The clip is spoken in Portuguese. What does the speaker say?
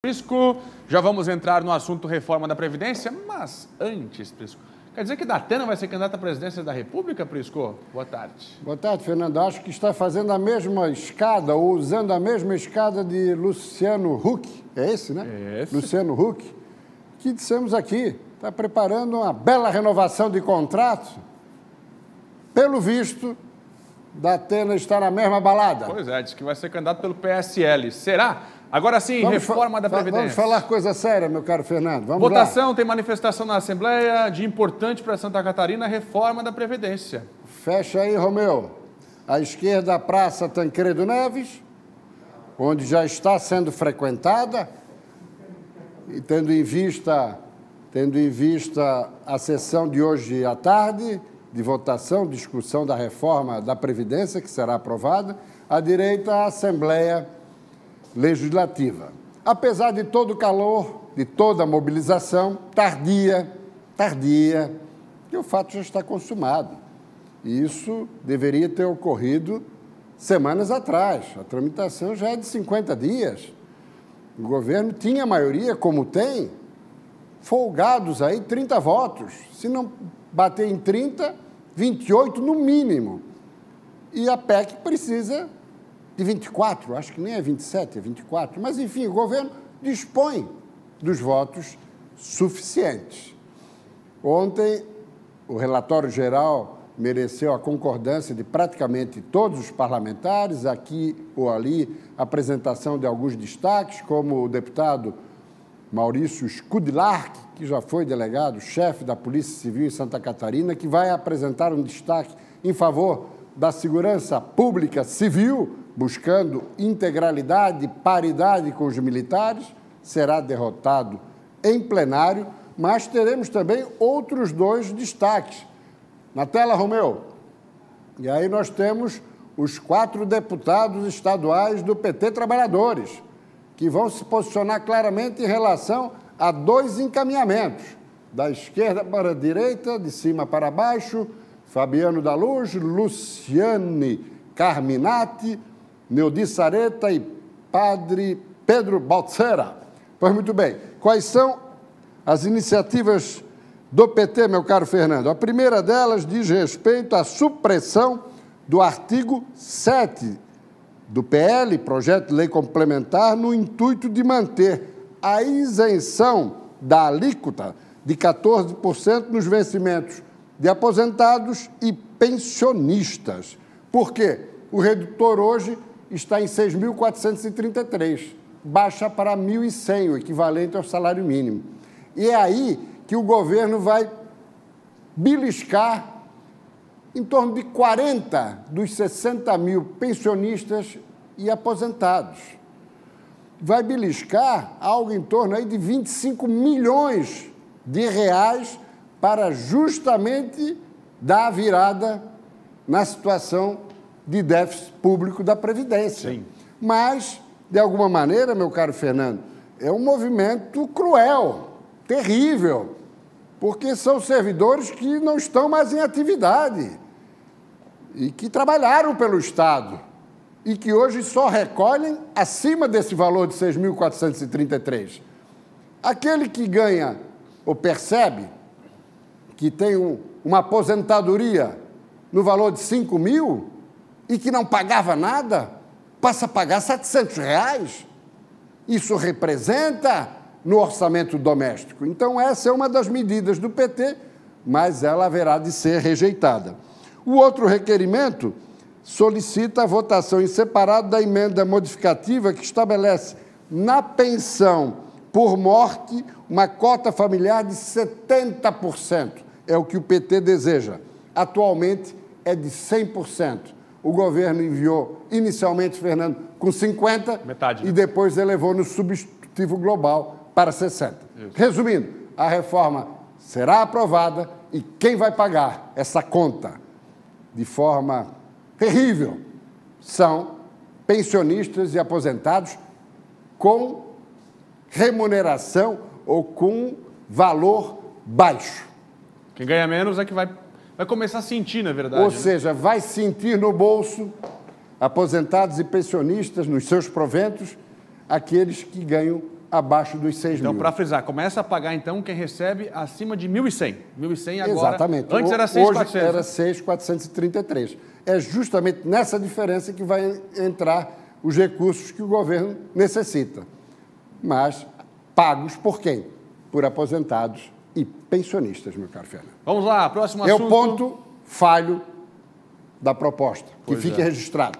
Prisco, já vamos entrar no assunto reforma da Previdência, mas antes, Prisco, quer dizer que Datena vai ser candidata à presidência da República, Prisco? Boa tarde. Boa tarde, Fernando. Acho que está fazendo a mesma escada, ou usando a mesma escada de Luciano Huck, é esse, né? É esse. Luciano Huck, que dissemos aqui, está preparando uma bela renovação de contrato. Pelo visto, Datena está na mesma balada. Pois é, diz que vai ser candidato pelo PSL. Será? Agora sim, Vamos reforma da Previdência. Vamos falar coisa séria, meu caro Fernando. Vamos lá. Votação, tem manifestação na Assembleia de importante para Santa Catarina, reforma da Previdência. Fecha aí, Romeu. À esquerda, a Praça Tancredo Neves, onde já está sendo frequentada, e tendo em vista, tendo em vista a sessão de hoje à tarde, de votação, discussão da reforma da Previdência, que será aprovada, à direita, a Assembleia Legislativa. Apesar de todo o calor, de toda a mobilização, tardia, tardia, que o fato já está consumado. E isso deveria ter ocorrido semanas atrás. A tramitação já é de 50 dias. O governo tinha maioria, como tem, folgados aí, 30 votos. Se não bater em 30, 28 no mínimo. E a PEC precisa de 24, acho que nem é 27, é 24. Mas, enfim, o governo dispõe dos votos suficientes. Ontem, o relatório geral mereceu a concordância de praticamente todos os parlamentares, aqui ou ali, apresentação de alguns destaques, como o deputado Maurício Skudlark, que já foi delegado, chefe da Polícia Civil em Santa Catarina, que vai apresentar um destaque em favor da segurança pública civil, buscando integralidade paridade com os militares, será derrotado em plenário, mas teremos também outros dois destaques. Na tela, Romeu. E aí nós temos os quatro deputados estaduais do PT Trabalhadores, que vão se posicionar claramente em relação a dois encaminhamentos, da esquerda para a direita, de cima para baixo, Fabiano da Luz, Luciane Carminati, Neudi Sareta e Padre Pedro Baltzera. Pois muito bem, quais são as iniciativas do PT, meu caro Fernando? A primeira delas diz respeito à supressão do artigo 7 do PL, Projeto de Lei Complementar, no intuito de manter a isenção da alíquota de 14% nos vencimentos de aposentados e pensionistas. Por quê? O redutor hoje está em 6.433, baixa para 1.100, o equivalente ao salário mínimo. E é aí que o governo vai beliscar em torno de 40 dos 60 mil pensionistas e aposentados. Vai beliscar algo em torno aí de 25 milhões de reais para justamente dar a virada na situação de déficit público da Previdência. Sim. Mas, de alguma maneira, meu caro Fernando, é um movimento cruel, terrível, porque são servidores que não estão mais em atividade e que trabalharam pelo Estado e que hoje só recolhem acima desse valor de 6.433. Aquele que ganha ou percebe que tem um- uma aposentadoria no valor de 5 mil e que não pagava nada, passa a pagar 700 reais. Isso representa no orçamento doméstico. Então, essa é uma das medidas do PT, mas ela haverá de ser rejeitada. O outro requerimento solicita a votação em separado da emenda modificativa que estabelece na pensão por morte uma cota familiar de 70%. É o que o PT deseja. Atualmente é de 100%. O governo enviou inicialmente, Fernando, com 50% Metade, né? e depois elevou no substitutivo global para 60%. Resumindo, a reforma será aprovada e quem vai pagar essa conta de forma terrível são pensionistas e aposentados com remuneração ou com valor baixo. Quem ganha menos é que vai, vai começar a sentir, na verdade. Ou né? seja, vai sentir no bolso aposentados e pensionistas, nos seus proventos, aqueles que ganham abaixo dos 6 Então, mil. para frisar, começa a pagar então quem recebe acima de 1.100. 1.100 agora. Exatamente. Antes era Hoje 6.400. era né? 6.433. É justamente nessa diferença que vai entrar os recursos que o governo necessita. Mas pagos por quem? Por aposentados e pensionistas, meu caro Fernando. Vamos lá, próximo É assunto. o ponto falho da proposta, que Pois fique é. registrado.